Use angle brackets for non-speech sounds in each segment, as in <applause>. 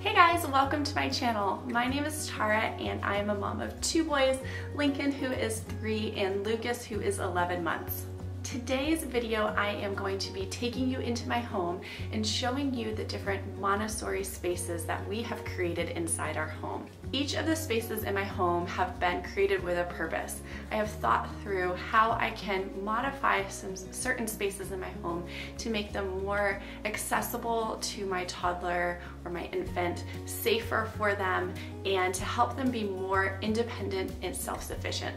Hey guys, welcome to my channel. My name is Tara and I am a mom of two boys, Lincoln who is three and Lucas who is 11 months. Today's video I am going to be taking you into my home and showing you the different Montessori spaces that we have created inside our home. Each of the spaces in my home have been created with a purpose. I have thought through how I can modify some certain spaces in my home to make them more accessible to my toddler or my infant, safer for them, and to help them be more independent and self-sufficient.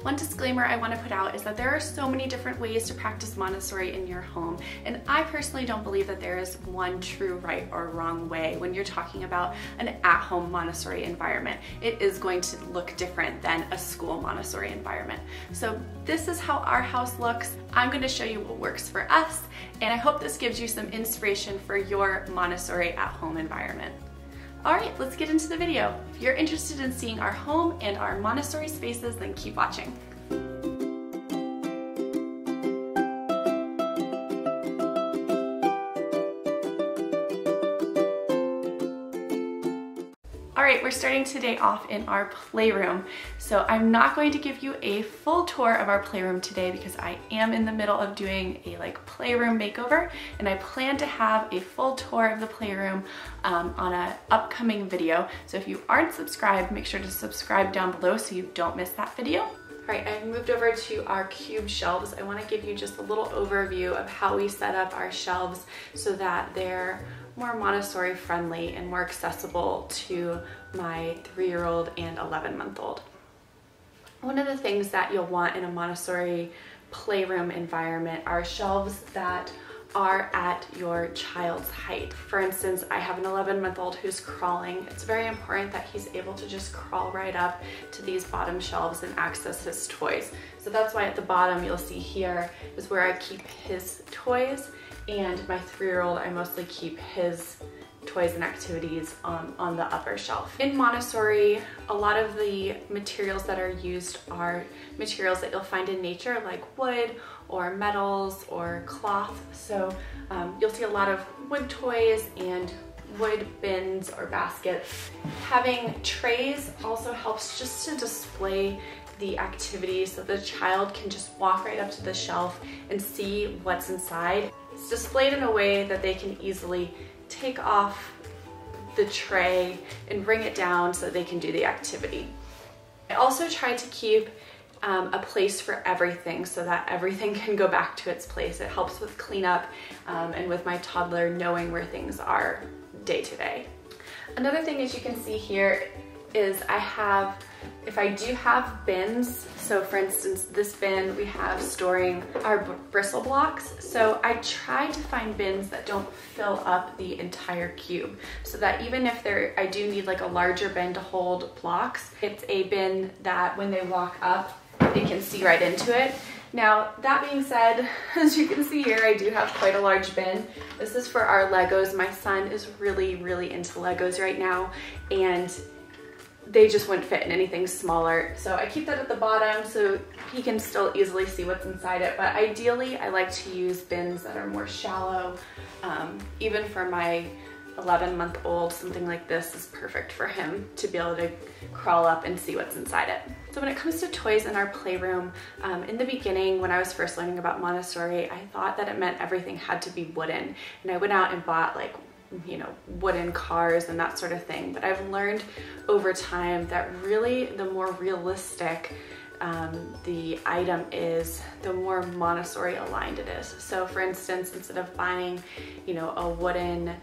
One disclaimer I want to put out is that there are so many different ways to practice Montessori in your home, and I personally don't believe that there is one true right or wrong way when you're talking about an at-home Montessori environment. It is going to look different than a school Montessori environment. So this is how our house looks. I'm going to show you what works for us, and I hope this gives you some inspiration for your Montessori at-home environment. All right, let's get into the video. If you're interested in seeing our home and our Montessori spaces, then keep watching. All right, we're starting today off in our playroom. So I'm not going to give you a full tour of our playroom today because I am in the middle of doing a like playroom makeover and I plan to have a full tour of the playroom um, on an upcoming video. So if you aren't subscribed, make sure to subscribe down below so you don't miss that video. All right, I've moved over to our cube shelves. I wanna give you just a little overview of how we set up our shelves so that they're more Montessori friendly and more accessible to my three-year-old and 11-month-old. One of the things that you'll want in a Montessori playroom environment are shelves that are at your child's height. For instance, I have an 11 month old who's crawling. It's very important that he's able to just crawl right up to these bottom shelves and access his toys. So that's why at the bottom you'll see here is where I keep his toys and my three-year-old, I mostly keep his toys and activities um, on the upper shelf. In Montessori, a lot of the materials that are used are materials that you'll find in nature like wood or metals or cloth. So um, you'll see a lot of wood toys and wood bins or baskets. Having trays also helps just to display the activities so the child can just walk right up to the shelf and see what's inside. It's displayed in a way that they can easily take off the tray and bring it down so that they can do the activity. I also try to keep um, a place for everything so that everything <laughs> can go back to its place. It helps with cleanup um, and with my toddler knowing where things are day to day. Another thing as you can see here is I have if I do have bins, so for instance, this bin we have storing our bristle blocks. So I try to find bins that don't fill up the entire cube so that even if there, I do need like a larger bin to hold blocks, it's a bin that when they walk up, they can see right into it. Now, that being said, <laughs> as you can see here, I do have quite a large bin. This is for our Legos. My son is really, really into Legos right now, and they just wouldn't fit in anything smaller. So I keep that at the bottom so he can still easily see what's inside it. But ideally, I like to use bins that are more shallow. Um, even for my 11 month old, something like this is perfect for him to be able to crawl up and see what's inside it. So when it comes to toys in our playroom, um, in the beginning when I was first learning about Montessori, I thought that it meant everything had to be wooden. And I went out and bought like you know, wooden cars and that sort of thing. But I've learned over time that really the more realistic um, the item is, the more Montessori aligned it is. So for instance, instead of buying, you know, a wooden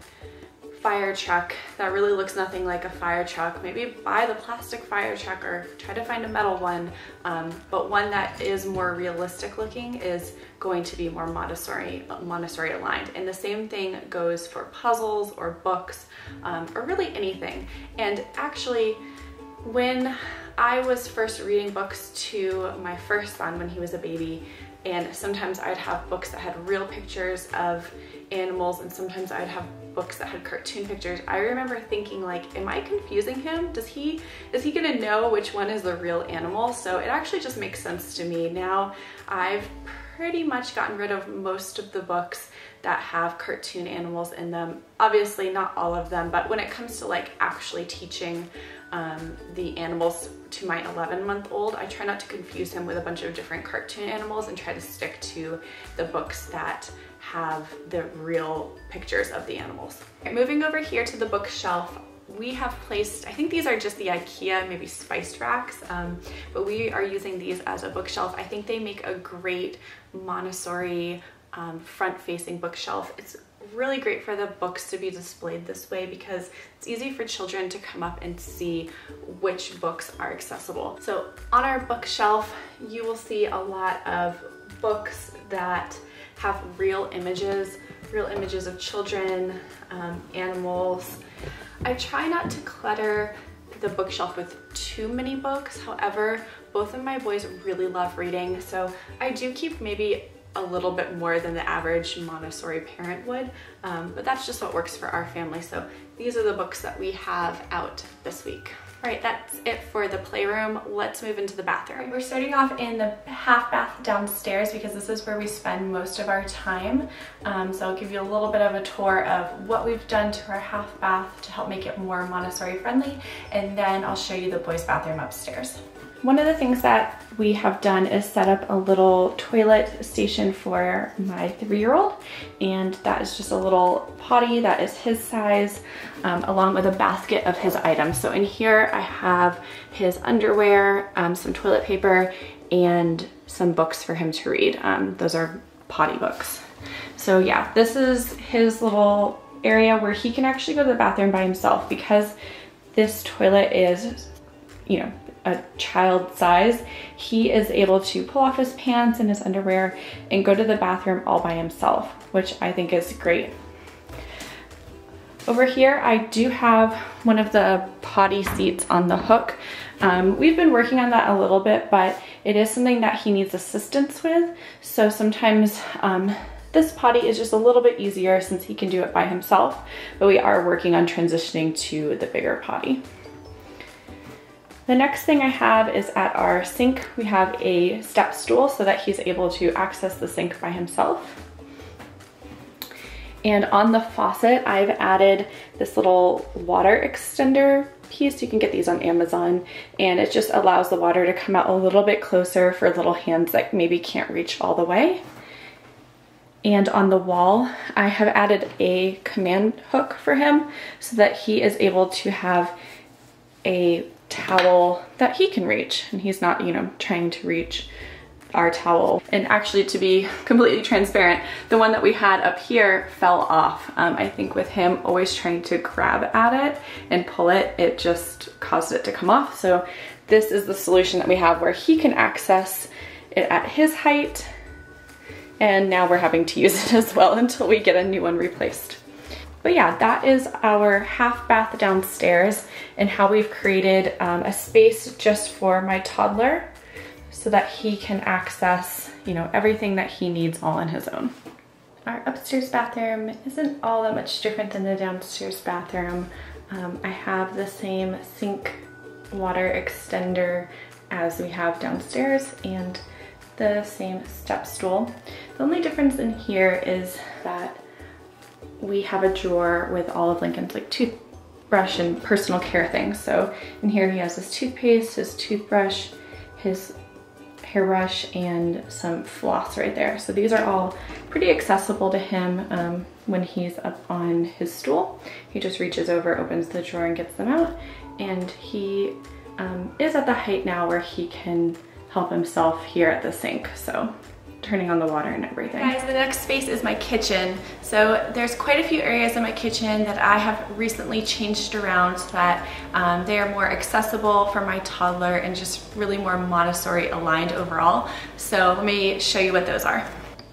fire truck that really looks nothing like a fire truck. Maybe buy the plastic fire truck or try to find a metal one, um, but one that is more realistic looking is going to be more Montessori, Montessori aligned. And the same thing goes for puzzles or books um, or really anything. And actually, when I was first reading books to my first son when he was a baby, and sometimes I'd have books that had real pictures of animals and sometimes I'd have books that had cartoon pictures. I remember thinking like, am I confusing him? Does he, is he gonna know which one is the real animal? So it actually just makes sense to me. Now I've pretty much gotten rid of most of the books that have cartoon animals in them. Obviously not all of them, but when it comes to like actually teaching um, the animals to my 11 month old, I try not to confuse him with a bunch of different cartoon animals and try to stick to the books that have the real pictures of the animals. Right, moving over here to the bookshelf, we have placed, I think these are just the Ikea, maybe spiced racks, um, but we are using these as a bookshelf. I think they make a great Montessori um, front-facing bookshelf. It's really great for the books to be displayed this way because it's easy for children to come up and see which books are accessible. So on our bookshelf, you will see a lot of books that have real images, real images of children, um, animals. I try not to clutter the bookshelf with too many books. However, both of my boys really love reading, so I do keep maybe a little bit more than the average Montessori parent would, um, but that's just what works for our family. So these are the books that we have out this week. All right, that's it for the playroom. Let's move into the bathroom. We're starting off in the half bath downstairs because this is where we spend most of our time. Um, so I'll give you a little bit of a tour of what we've done to our half bath to help make it more Montessori friendly, and then I'll show you the boys' bathroom upstairs. One of the things that we have done is set up a little toilet station for my three-year-old and that is just a little potty that is his size um, along with a basket of his items. So in here I have his underwear, um, some toilet paper, and some books for him to read. Um, those are potty books. So yeah, this is his little area where he can actually go to the bathroom by himself because this toilet is, you know, a child size, he is able to pull off his pants and his underwear and go to the bathroom all by himself, which I think is great. Over here, I do have one of the potty seats on the hook. Um, we've been working on that a little bit, but it is something that he needs assistance with. So sometimes um, this potty is just a little bit easier since he can do it by himself, but we are working on transitioning to the bigger potty. The next thing I have is at our sink, we have a step stool so that he's able to access the sink by himself. And on the faucet, I've added this little water extender piece. You can get these on Amazon and it just allows the water to come out a little bit closer for little hands that maybe can't reach all the way. And on the wall, I have added a command hook for him so that he is able to have a towel that he can reach and he's not, you know, trying to reach our towel. And actually to be completely transparent, the one that we had up here fell off. Um, I think with him always trying to grab at it and pull it, it just caused it to come off. So this is the solution that we have where he can access it at his height and now we're having to use <laughs> it as well until we get a new one replaced. But yeah, that is our half bath downstairs and how we've created um, a space just for my toddler so that he can access, you know, everything that he needs all on his own. Our upstairs bathroom isn't all that much different than the downstairs bathroom. Um, I have the same sink water extender as we have downstairs and the same step stool. The only difference in here is that we have a drawer with all of Lincoln's like toothbrush and personal care things. So in here he has his toothpaste, his toothbrush, his hairbrush, and some floss right there. So these are all pretty accessible to him um, when he's up on his stool. He just reaches over, opens the drawer and gets them out. And he um, is at the height now where he can help himself here at the sink. So turning on the water and everything. Guys, the next space is my kitchen. So there's quite a few areas in my kitchen that I have recently changed around so that um, they are more accessible for my toddler and just really more Montessori aligned overall. So let me show you what those are.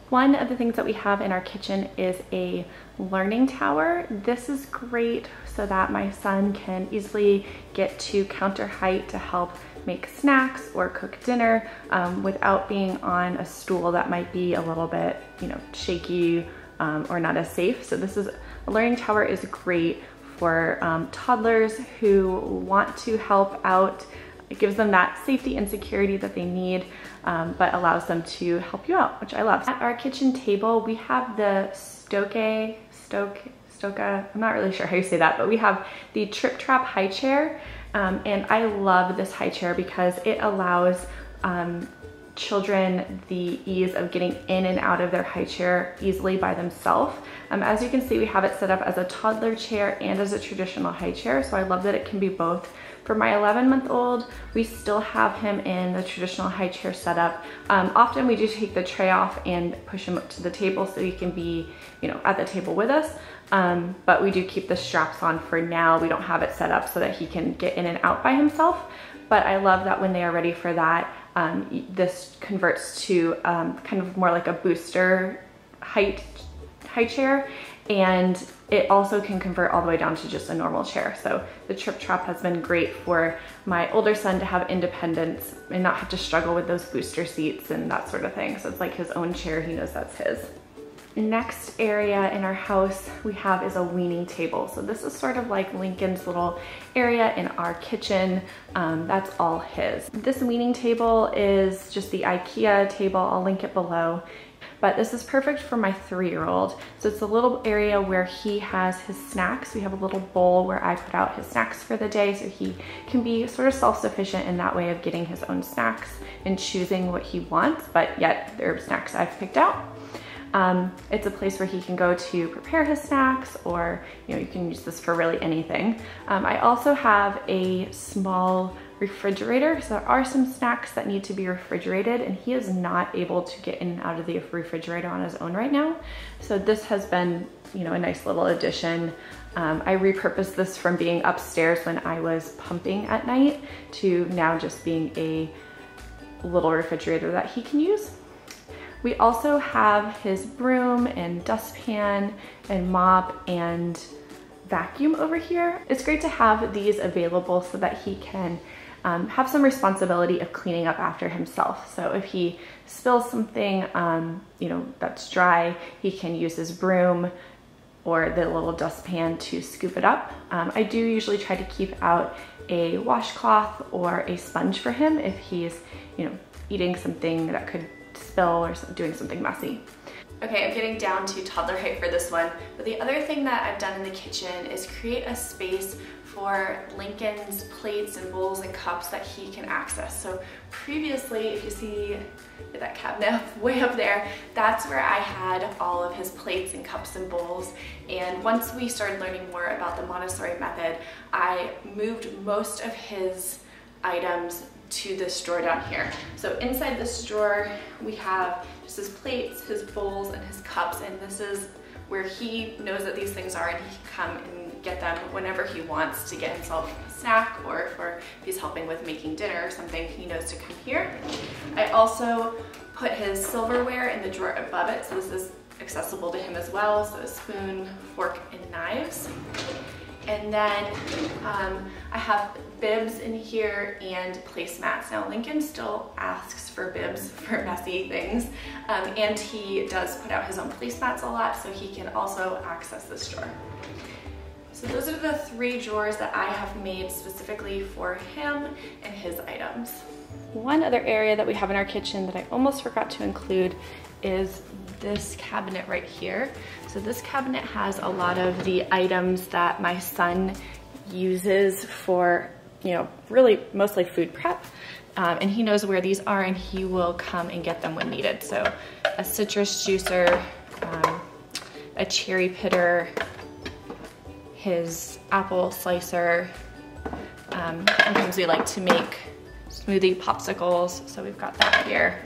One of the things that we have in our kitchen is a learning tower. This is great so that my son can easily get to counter height to help make snacks or cook dinner um, without being on a stool that might be a little bit, you know, shaky um, or not as safe. So this is, a learning tower is great for um, toddlers who want to help out. It gives them that safety and security that they need, um, but allows them to help you out, which I love. At our kitchen table, we have the Stoke, Stoke, Stoka, I'm not really sure how you say that, but we have the Tripp Trapp high chair. Um, and I love this high chair because it allows um, children the ease of getting in and out of their high chair easily by themselves. Um, as you can see, we have it set up as a toddler chair and as a traditional high chair. So I love that it can be both. For my 11 month old, we still have him in the traditional high chair setup. Um, often we do take the tray off and push him up to the table so he can be, you know, at the table with us. Um, but we do keep the straps on for now. We don't have it set up so that he can get in and out by himself. But I love that when they are ready for that, um, this converts to um, kind of more like a booster height high chair and it also can convert all the way down to just a normal chair. So the Tripp Trapp has been great for my older son to have independence and not have to struggle with those booster seats and that sort of thing. So it's like his own chair, he knows that's his. Next area in our house we have is a weaning table. So this is sort of like Lincoln's little area in our kitchen. Um, that's all his. This weaning table is just the Ikea table. I'll link it below but this is perfect for my three-year-old. So it's a little area where he has his snacks. We have a little bowl where I put out his snacks for the day so he can be sort of self-sufficient in that way of getting his own snacks and choosing what he wants, but yet they're snacks I've picked out. Um, it's a place where he can go to prepare his snacks or you know you can use this for really anything. Um, I also have a small refrigerator. So there are some snacks that need to be refrigerated and he is not able to get in and out of the refrigerator on his own right now. So this has been, you know, a nice little addition. Um, I repurposed this from being upstairs when I was pumping at night to now just being a little refrigerator that he can use. We also have his broom and dustpan and mop and vacuum over here. It's great to have these available so that he can um, have some responsibility of cleaning up after himself. So if he spills something, um, you know, that's dry, he can use his broom or the little dustpan to scoop it up. Um, I do usually try to keep out a washcloth or a sponge for him if he's, you know, eating something that could spill or doing something messy. Okay, I'm getting down to toddler height for this one, but the other thing that I've done in the kitchen is create a space for Lincoln's plates and bowls and cups that he can access. So previously, if you see that cabinet <laughs> way up there, that's where I had all of his plates and cups and bowls. And once we started learning more about the Montessori method, I moved most of his items to this drawer down here. So inside this drawer, we have just his plates, his bowls, and his cups, and this is where he knows that these things are and he can come and get them whenever he wants to get himself a snack or if he's helping with making dinner or something, he knows to come here. I also put his silverware in the drawer above it, so this is accessible to him as well, so a spoon, fork, and knives. And then um, I have bibs in here and placemats. Now Lincoln still asks for bibs for messy things um, and he does put out his own placemats a lot so he can also access this drawer. So those are the three drawers that I have made specifically for him and his items. One other area that we have in our kitchen that I almost forgot to include is this cabinet right here. So this cabinet has a lot of the items that my son uses for, you know, really mostly food prep. Um, and he knows where these are and he will come and get them when needed. So a citrus juicer, um, a cherry pitter, his apple slicer. Um, sometimes we like to make smoothie popsicles, so we've got that here.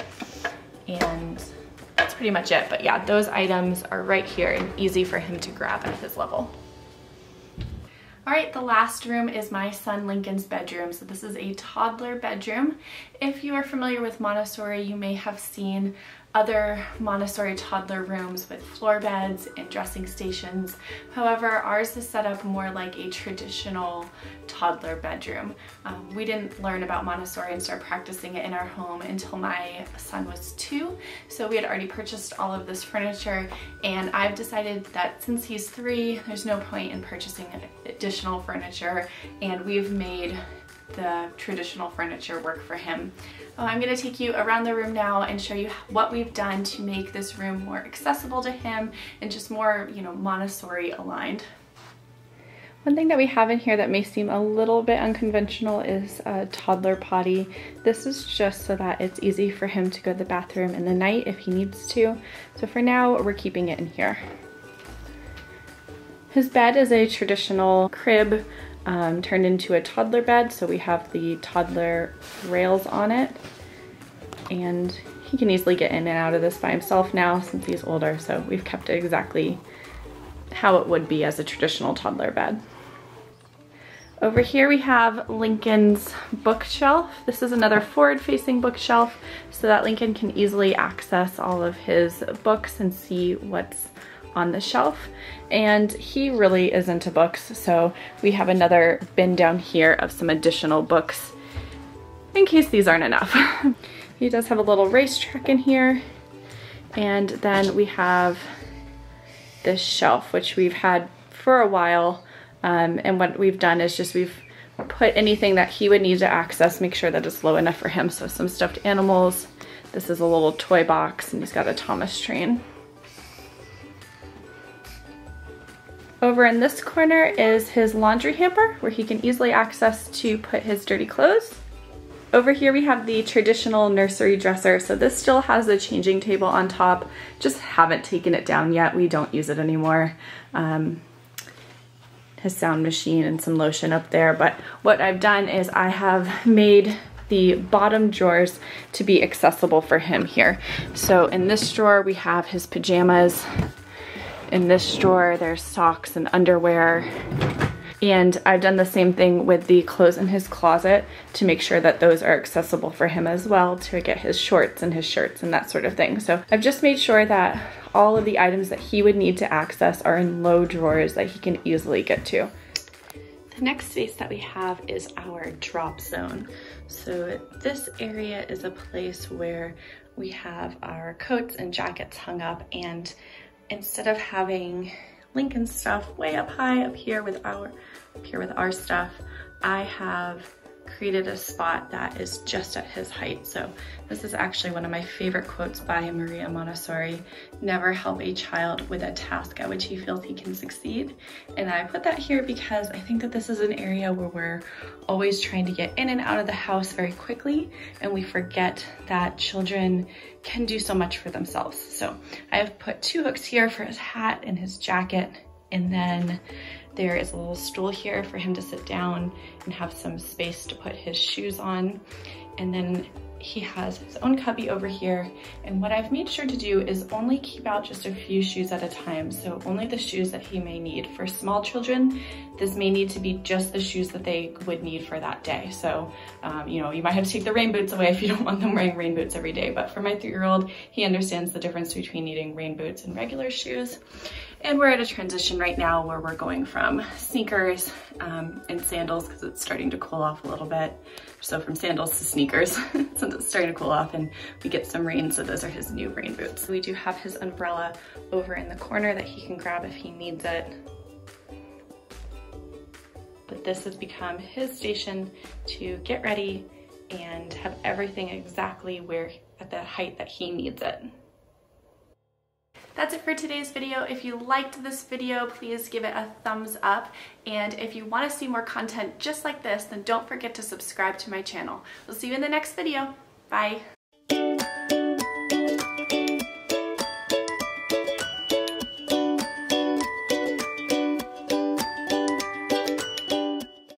And that's pretty much it. But yeah, those items are right here and easy for him to grab at his level. All right, the last room is my son Lincoln's bedroom. So this is a toddler bedroom. If you are familiar with Montessori, you may have seen other Montessori toddler rooms with floor beds and dressing stations. However, ours is set up more like a traditional toddler bedroom. Um, we didn't learn about Montessori and start practicing it in our home until my son was two. So we had already purchased all of this furniture and I've decided that since he's three, there's no point in purchasing additional furniture and we've made the traditional furniture work for him. Oh, I'm gonna take you around the room now and show you what we've done to make this room more accessible to him and just more, you know, Montessori aligned. One thing that we have in here that may seem a little bit unconventional is a toddler potty. This is just so that it's easy for him to go to the bathroom in the night if he needs to. So for now, we're keeping it in here. His bed is a traditional crib um, turned into a toddler bed. So we have the toddler rails on it and he can easily get in and out of this by himself now since he's older. So we've kept it exactly how it would be as a traditional toddler bed. Over here we have Lincoln's bookshelf. This is another forward-facing bookshelf so that Lincoln can easily access all of his books and see what's on the shelf and he really is into books so we have another bin down here of some additional books in case these aren't enough. <laughs> he does have a little racetrack in here and then we have this shelf which we've had for a while um, and what we've done is just we've put anything that he would need to access make sure that it's low enough for him so some stuffed animals this is a little toy box and he's got a Thomas train Over in this corner is his laundry hamper where he can easily access to put his dirty clothes. Over here we have the traditional nursery dresser. So this still has the changing table on top. Just haven't taken it down yet. We don't use it anymore. Um, his sound machine and some lotion up there. But what I've done is I have <laughs> made the bottom drawers to be accessible for him here. So in this drawer we have his pajamas, in this drawer, there's socks and underwear. And I've done the same thing with the clothes in his closet to make sure that those are accessible for him as well to get his shorts and his shirts and that sort of thing. So I've just made sure that all of the items that he would need to access are in low drawers that he can easily get to. The next space that we have is our drop zone. So this area is a place where we have our coats and jackets hung up and instead of having Lincoln stuff way up high up here with our up here with our stuff, I have created a spot that is just at his height. So this is actually one of my favorite quotes by Maria Montessori. Never help a child with a task at which he feels he can succeed. And I put that here because I think that this is an area where we're always trying to get in and out of the house very quickly and we forget that children can do so much for themselves. So I have put two hooks here for his hat and his jacket and then there is a little stool here for him to sit down and have some space to put his shoes on. And then he has his own cubby over here. And what I've made sure to do is only keep out just a few shoes at a time. So only the shoes that he may need. For small children, this may need to be just the shoes that they would need for that day. So, um, you know, you might have to take the rain boots away if you don't want them wearing rain boots every day. But for my three-year-old, he understands the difference between needing rain boots and regular shoes. And we're at a transition right now where we're going from sneakers um, and sandals because it's starting to cool off a little bit. So from sandals to sneakers <laughs> since it's starting to cool off and we get some rain. So those are his new rain boots. We do have his umbrella over in the corner that he can grab if he needs it. But this has become his station to get ready and have everything exactly where at the height that he needs it. That's it for today's video. If you liked this video, please give it a thumbs up. And if you want to see more content just like this, then don't forget to subscribe to my channel. We'll see you in the next video. Bye.